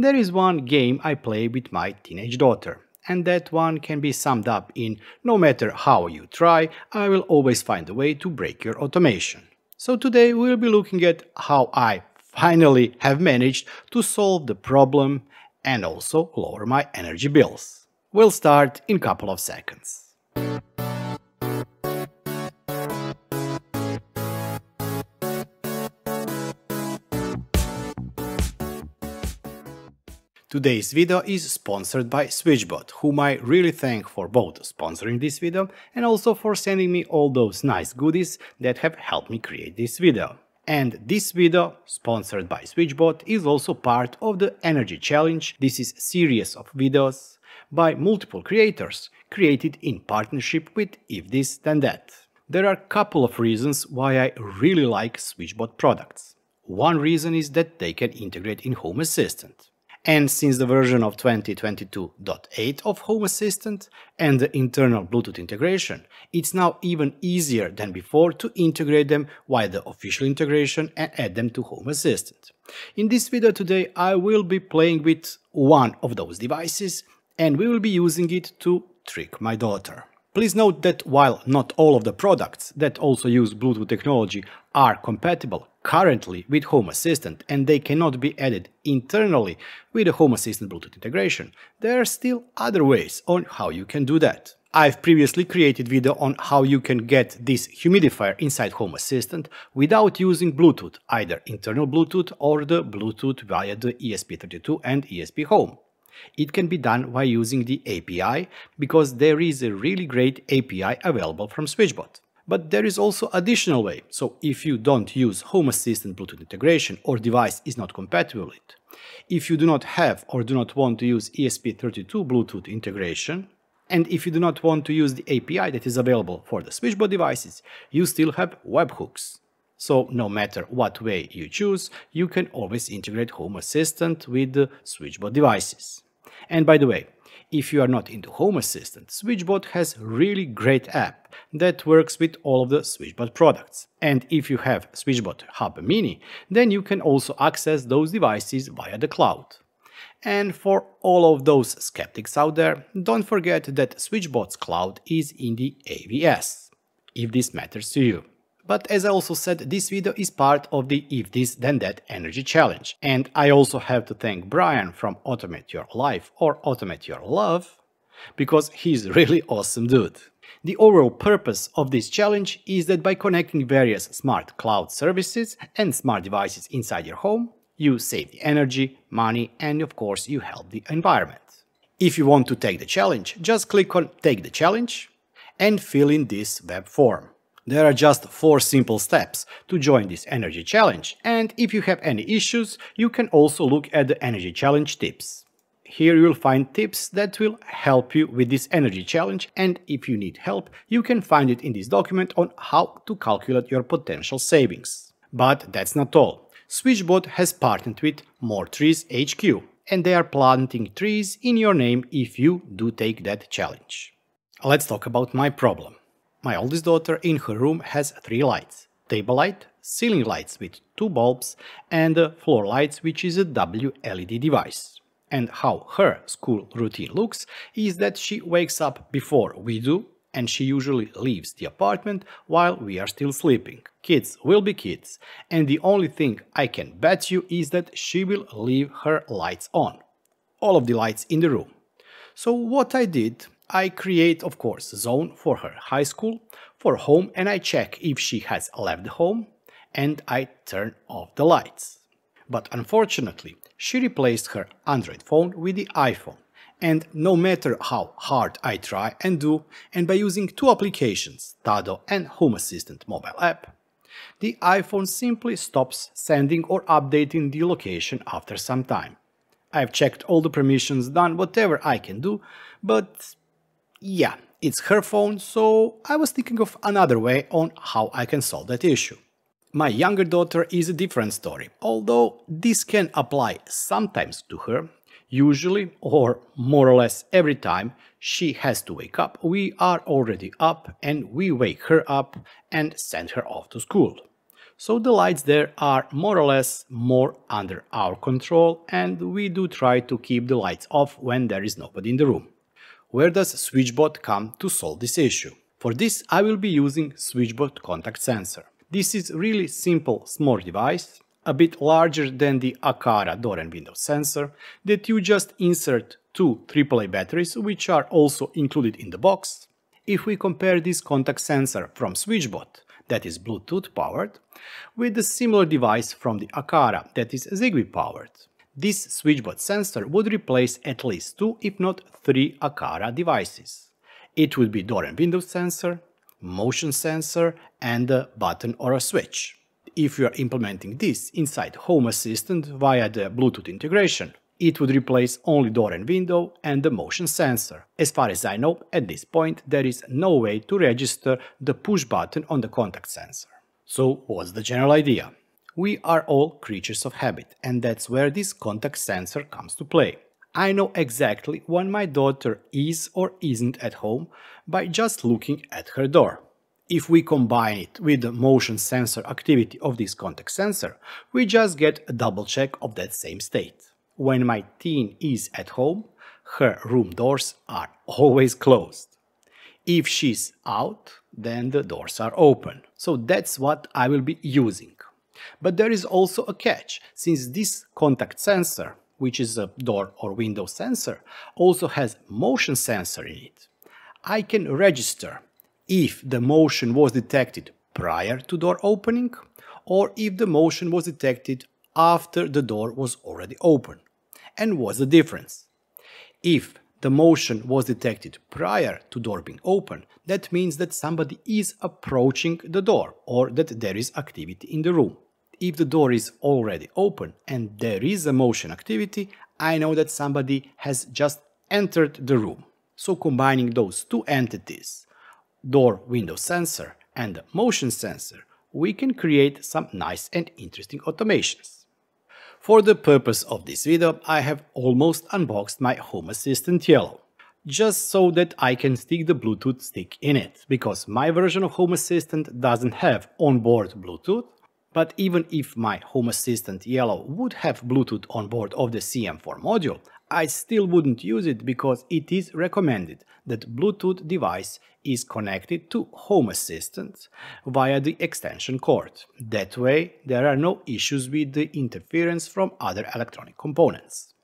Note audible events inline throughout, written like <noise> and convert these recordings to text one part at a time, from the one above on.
There is one game I play with my teenage daughter, and that one can be summed up in no matter how you try, I will always find a way to break your automation. So today we'll be looking at how I finally have managed to solve the problem and also lower my energy bills. We'll start in a couple of seconds. Today's video is sponsored by Switchbot, whom I really thank for both sponsoring this video and also for sending me all those nice goodies that have helped me create this video. And this video, sponsored by Switchbot, is also part of the Energy Challenge. This is a series of videos by multiple creators, created in partnership with If This Then That. There are a couple of reasons why I really like Switchbot products. One reason is that they can integrate in Home Assistant. And since the version of 2022.8 of Home Assistant and the internal Bluetooth integration, it's now even easier than before to integrate them via the official integration and add them to Home Assistant. In this video today I will be playing with one of those devices and we will be using it to trick my daughter. Please note that while not all of the products that also use Bluetooth technology are compatible currently with Home Assistant and they cannot be added internally with the Home Assistant Bluetooth integration, there are still other ways on how you can do that. I've previously created video on how you can get this humidifier inside Home Assistant without using Bluetooth, either internal Bluetooth or the Bluetooth via the ESP32 and ESP Home. It can be done by using the API because there is a really great API available from Switchbot. But there is also additional way, so if you don't use Home Assistant Bluetooth integration or device is not compatible with it, if you do not have or do not want to use ESP32 Bluetooth integration, and if you do not want to use the API that is available for the Switchbot devices, you still have webhooks. So no matter what way you choose, you can always integrate Home Assistant with the Switchbot devices. And by the way, if you are not into Home Assistant, Switchbot has really great app that works with all of the Switchbot products. And if you have Switchbot Hub Mini, then you can also access those devices via the cloud. And for all of those skeptics out there, don't forget that Switchbot's cloud is in the AWS, if this matters to you. But as I also said, this video is part of the If This Then That Energy Challenge. And I also have to thank Brian from Automate Your Life or Automate Your Love, because he's <laughs> really awesome dude. The overall purpose of this challenge is that by connecting various smart cloud services and smart devices inside your home, you save the energy, money and of course you help the environment. If you want to take the challenge, just click on Take the Challenge and fill in this web form. There are just 4 simple steps to join this energy challenge and if you have any issues, you can also look at the energy challenge tips. Here you'll find tips that will help you with this energy challenge and if you need help, you can find it in this document on how to calculate your potential savings. But that's not all. Switchbot has partnered with More Trees HQ and they are planting trees in your name if you do take that challenge. Let's talk about my problem. My oldest daughter in her room has three lights. Table light, ceiling lights with two bulbs and floor lights which is a WLED device. And how her school routine looks is that she wakes up before we do and she usually leaves the apartment while we are still sleeping. Kids will be kids, and the only thing I can bet you is that she will leave her lights on. All of the lights in the room. So what I did I create, of course, zone for her high school, for home, and I check if she has left home, and I turn off the lights. But unfortunately, she replaced her Android phone with the iPhone, and no matter how hard I try and do, and by using two applications, Tado and Home Assistant mobile app, the iPhone simply stops sending or updating the location after some time. I've checked all the permissions, done whatever I can do, but yeah, it's her phone, so I was thinking of another way on how I can solve that issue. My younger daughter is a different story, although this can apply sometimes to her. Usually, or more or less every time, she has to wake up. We are already up and we wake her up and send her off to school. So the lights there are more or less more under our control and we do try to keep the lights off when there is nobody in the room. Where does SwitchBot come to solve this issue? For this I will be using SwitchBot contact sensor. This is really simple small device, a bit larger than the Aqara door and window sensor, that you just insert two AAA batteries which are also included in the box. If we compare this contact sensor from SwitchBot, that is Bluetooth powered, with a similar device from the Aqara that is Zigbee powered. This SwitchBot sensor would replace at least two if not three Aqara devices. It would be door and window sensor, motion sensor and a button or a switch. If you are implementing this inside Home Assistant via the Bluetooth integration, it would replace only door and window and the motion sensor. As far as I know, at this point there is no way to register the push button on the contact sensor. So what's the general idea? We are all creatures of habit and that's where this contact sensor comes to play. I know exactly when my daughter is or isn't at home by just looking at her door. If we combine it with the motion sensor activity of this contact sensor, we just get a double check of that same state when my teen is at home, her room doors are always closed. If she's out, then the doors are open. So that's what I will be using. But there is also a catch, since this contact sensor, which is a door or window sensor, also has motion sensor in it. I can register if the motion was detected prior to door opening or if the motion was detected after the door was already open and what's the difference? If the motion was detected prior to door being open, that means that somebody is approaching the door or that there is activity in the room. If the door is already open and there is a motion activity, I know that somebody has just entered the room. So combining those two entities, door window sensor and motion sensor, we can create some nice and interesting automations. For the purpose of this video, I have almost unboxed my Home Assistant Yellow, just so that I can stick the Bluetooth stick in it, because my version of Home Assistant doesn't have onboard Bluetooth, but even if my Home Assistant Yellow would have Bluetooth on board of the CM4 module, I still wouldn't use it because it is recommended that Bluetooth device is connected to Home Assistant via the extension cord. That way there are no issues with the interference from other electronic components.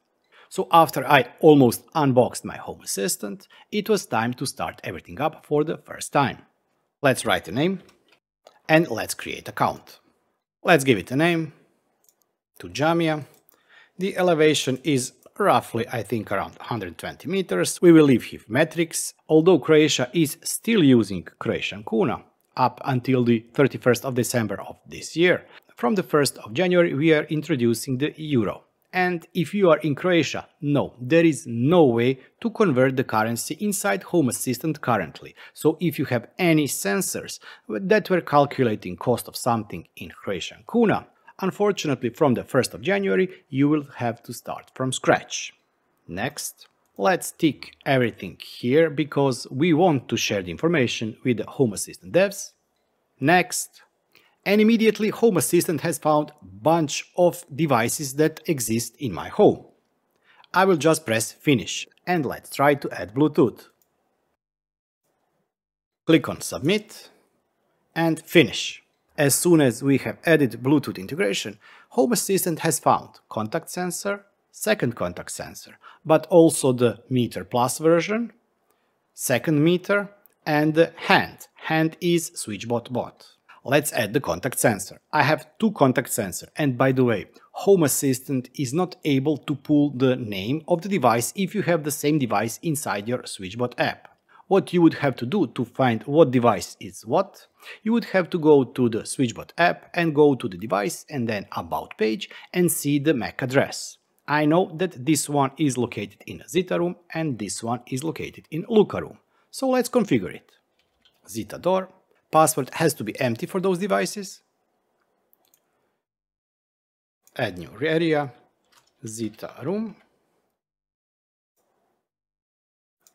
So after I almost unboxed my Home Assistant, it was time to start everything up for the first time. Let's write a name and let's create account. Let's give it a name to Jamia. The elevation is roughly I think around 120 meters. We will leave here metrics, although Croatia is still using Croatian kuna up until the 31st of December of this year. From the 1st of January we are introducing the euro. And if you are in Croatia, no, there is no way to convert the currency inside Home Assistant currently. So if you have any sensors that were calculating cost of something in Croatian kuna, Unfortunately, from the 1st of January, you will have to start from scratch. Next, let's tick everything here because we want to share the information with the Home Assistant devs. Next, and immediately Home Assistant has found bunch of devices that exist in my home. I will just press finish and let's try to add Bluetooth. Click on submit and finish. As soon as we have added Bluetooth integration, Home Assistant has found contact sensor, second contact sensor, but also the meter plus version, second meter, and the hand. Hand is SwitchBot bot. Let's add the contact sensor. I have two contact sensor and by the way, Home Assistant is not able to pull the name of the device if you have the same device inside your SwitchBot app what you would have to do to find what device is what, you would have to go to the SwitchBot app and go to the device and then About page and see the MAC address. I know that this one is located in Zita room and this one is located in Luca room. So let's configure it. Zita door, password has to be empty for those devices. Add new area, Zita room.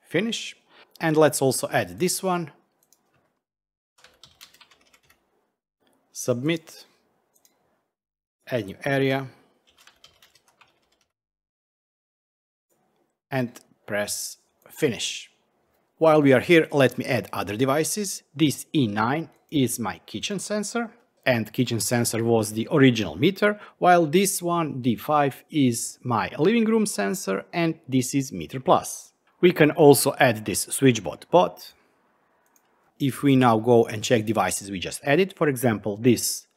Finish. And let's also add this one. Submit add new area, and press finish. While we are here, let me add other devices. This E9 is my kitchen sensor, and kitchen sensor was the original meter, while this one, D5, is my living room sensor, and this is meter plus. We can also add this switchbot bot. If we now go and check devices we just added, for example, this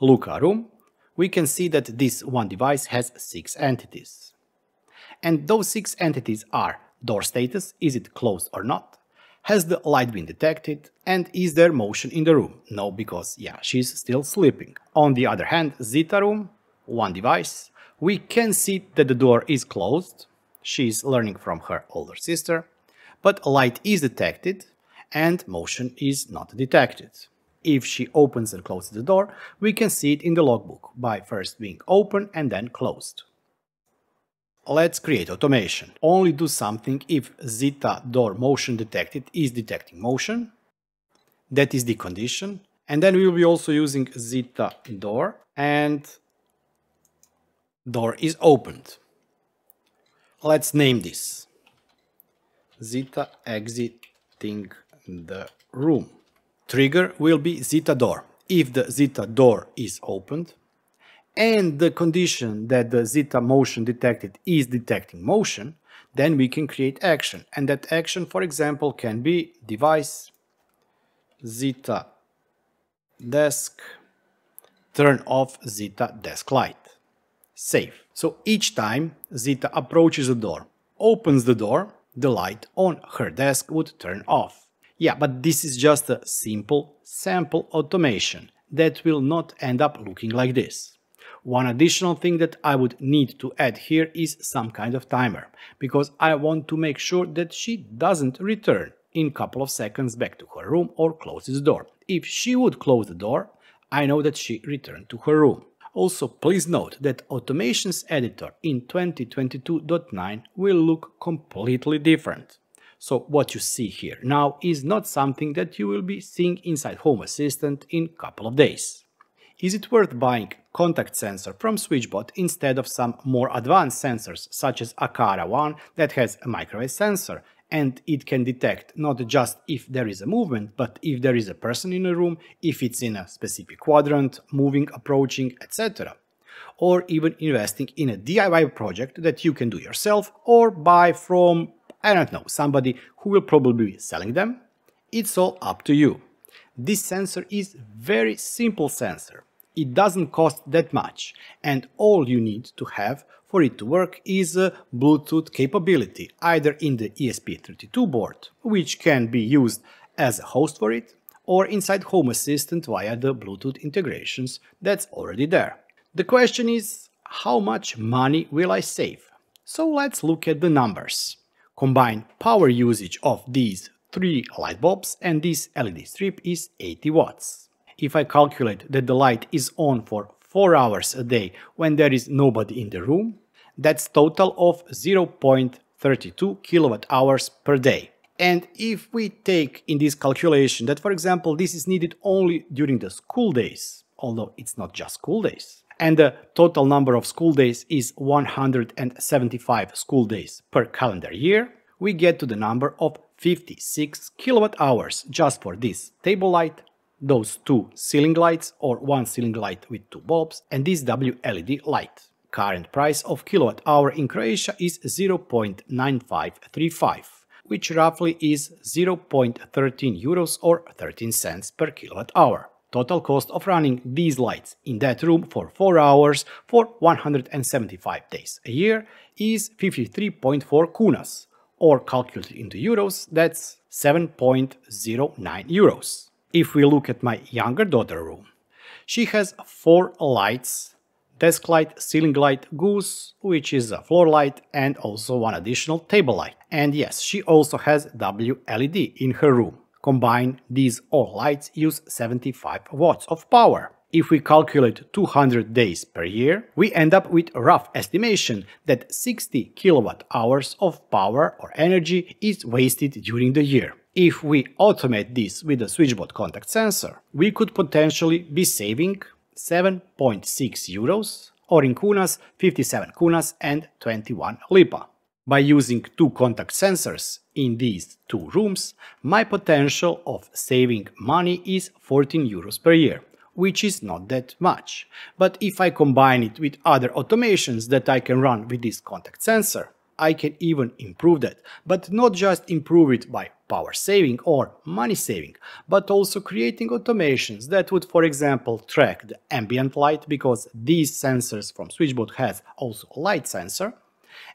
Luca room, we can see that this one device has six entities. And those six entities are door status, is it closed or not? Has the light been detected? And is there motion in the room? No, because yeah, she's still sleeping. On the other hand, Zita room, one device, we can see that the door is closed. She's learning from her older sister, but light is detected and motion is not detected. If she opens and closes the door, we can see it in the logbook by first being open and then closed. Let's create automation. Only do something if Zita door motion detected is detecting motion. That is the condition. And then we will be also using Zita door and door is opened. Let's name this. Zita exiting the room. Trigger will be Zita door. If the Zita door is opened, and the condition that the Zita motion detected is detecting motion, then we can create action. And that action, for example, can be device Zita desk turn off Zita desk light. Save. So each time Zita approaches the door, opens the door, the light on her desk would turn off. Yeah, but this is just a simple sample automation that will not end up looking like this. One additional thing that I would need to add here is some kind of timer, because I want to make sure that she doesn't return in couple of seconds back to her room or closes the door. If she would close the door, I know that she returned to her room. Also, please note that Automations Editor in 2022.9 will look completely different. So what you see here now is not something that you will be seeing inside Home Assistant in couple of days. Is it worth buying contact sensor from SwitchBot instead of some more advanced sensors such as Aqara One that has a microwave sensor and it can detect not just if there is a movement, but if there is a person in a room, if it's in a specific quadrant, moving, approaching, etc. Or even investing in a DIY project that you can do yourself or buy from, I don't know, somebody who will probably be selling them. It's all up to you. This sensor is very simple sensor it doesn't cost that much and all you need to have for it to work is Bluetooth capability, either in the ESP32 board, which can be used as a host for it, or inside Home Assistant via the Bluetooth integrations that's already there. The question is, how much money will I save? So let's look at the numbers. Combined power usage of these three light bulbs and this LED strip is 80 watts if I calculate that the light is on for 4 hours a day when there is nobody in the room, that's total of 0.32 kilowatt hours per day. And if we take in this calculation that, for example, this is needed only during the school days, although it's not just school days, and the total number of school days is 175 school days per calendar year, we get to the number of 56 kilowatt hours just for this table light those two ceiling lights or one ceiling light with two bulbs and this WLED light. Current price of kilowatt hour in Croatia is 0.9535, which roughly is 0.13 euros or 13 cents per kilowatt hour. Total cost of running these lights in that room for 4 hours for 175 days a year is 53.4 kunas, or calculated into euros, that's 7.09 euros. If we look at my younger daughter room, she has four lights, desk light, ceiling light, goose, which is a floor light, and also one additional table light. And yes, she also has WLED in her room. Combined, these all lights use 75 watts of power. If we calculate 200 days per year, we end up with rough estimation that 60 kilowatt hours of power or energy is wasted during the year. If we automate this with a switchbot contact sensor, we could potentially be saving 7.6 euros, or in kunas 57 kunas and 21 lipa. By using two contact sensors in these two rooms, my potential of saving money is 14 euros per year, which is not that much. But if I combine it with other automations that I can run with this contact sensor, I can even improve that, but not just improve it by power saving or money saving, but also creating automations that would, for example, track the ambient light because these sensors from SwitchBot has also a light sensor,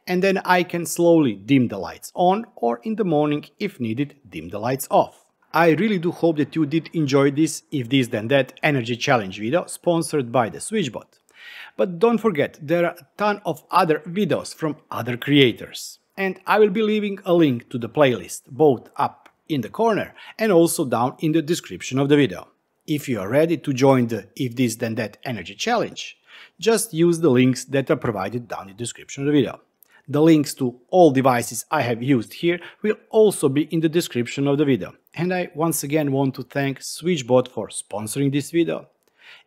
and then I can slowly dim the lights on or in the morning, if needed, dim the lights off. I really do hope that you did enjoy this If This Then That Energy Challenge video sponsored by the SwitchBot. But don't forget, there are a ton of other videos from other creators. And I will be leaving a link to the playlist, both up in the corner and also down in the description of the video. If you are ready to join the If This Then That Energy Challenge, just use the links that are provided down in the description of the video. The links to all devices I have used here will also be in the description of the video. And I once again want to thank SwitchBot for sponsoring this video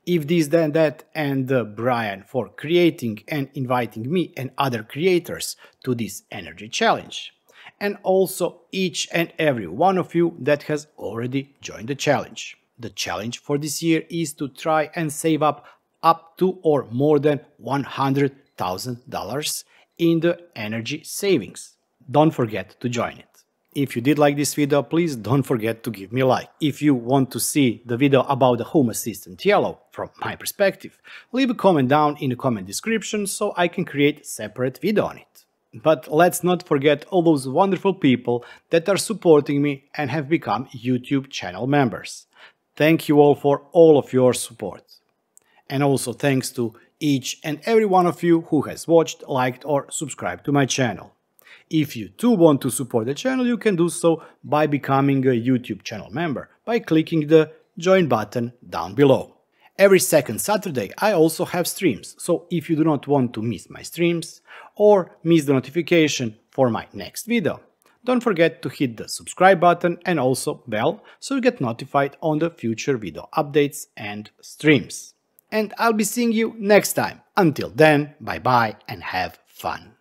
if this then that and uh, Brian for creating and inviting me and other creators to this energy challenge and also each and every one of you that has already joined the challenge. The challenge for this year is to try and save up up to or more than $100,000 in the energy savings. Don't forget to join it. If you did like this video, please don't forget to give me a like. If you want to see the video about the Home Assistant Yellow from my perspective, leave a comment down in the comment description so I can create separate video on it. But let's not forget all those wonderful people that are supporting me and have become YouTube channel members. Thank you all for all of your support. And also thanks to each and every one of you who has watched, liked or subscribed to my channel. If you too want to support the channel, you can do so by becoming a YouTube channel member by clicking the join button down below. Every second Saturday I also have streams, so if you do not want to miss my streams or miss the notification for my next video, don't forget to hit the subscribe button and also bell so you get notified on the future video updates and streams. And I'll be seeing you next time. Until then, bye bye and have fun.